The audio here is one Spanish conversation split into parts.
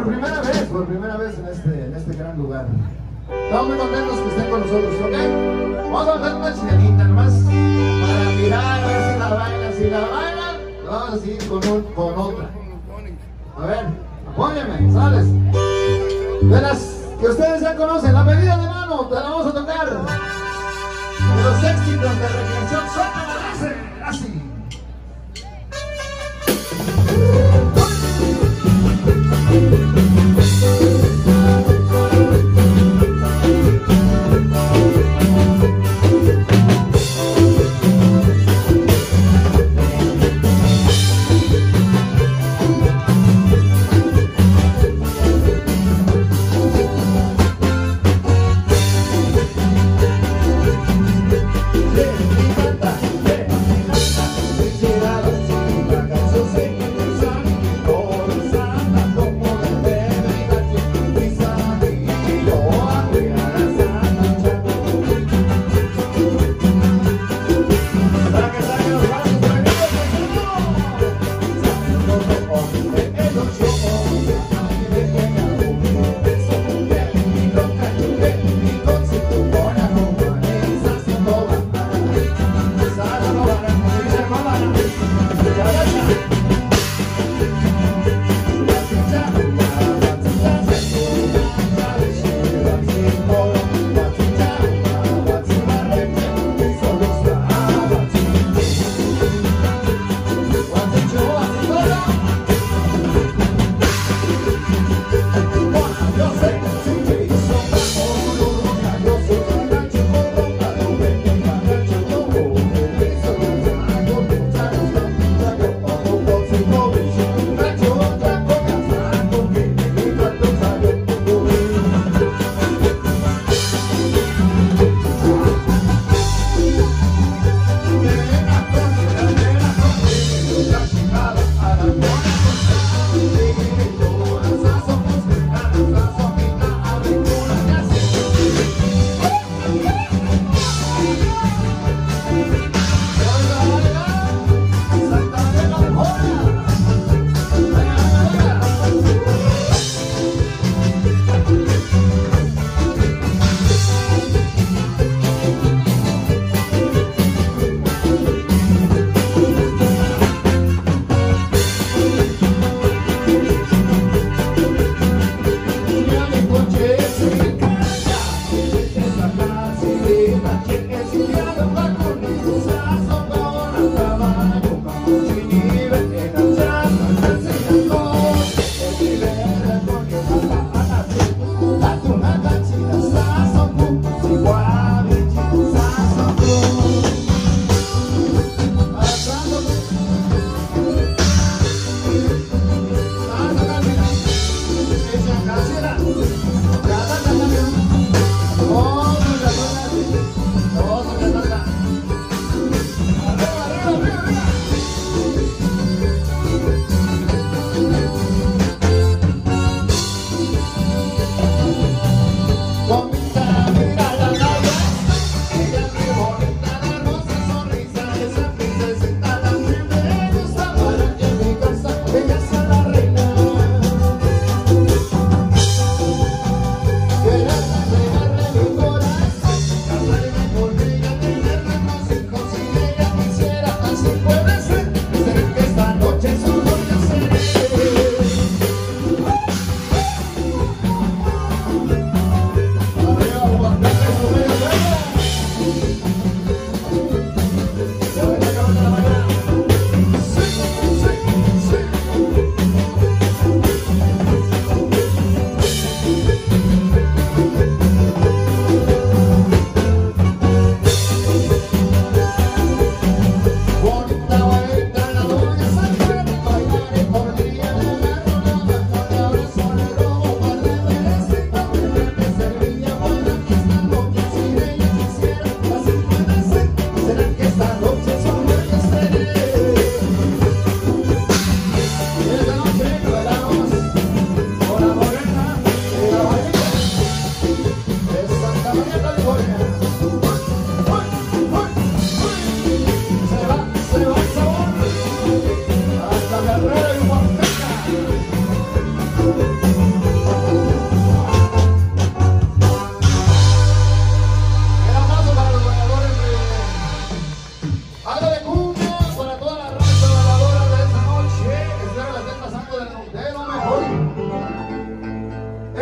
Por primera vez, por primera vez en este, en este gran lugar. Estamos muy contentos que estén con nosotros, ¿ok? Vamos a hacer una chilenita nomás para mirar a ver si la bailan. Si la bailan, vamos a seguir con, un, con otra. A ver, apóyame, ¿sales? De las que ustedes ya conocen, la medida de mano, te la vamos a tocar. De los éxitos de reflexión, suelta la así.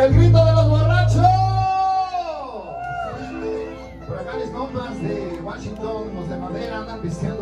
El grito de los borrachos. Por acá mis compas de Washington, los de madera andan pisteando.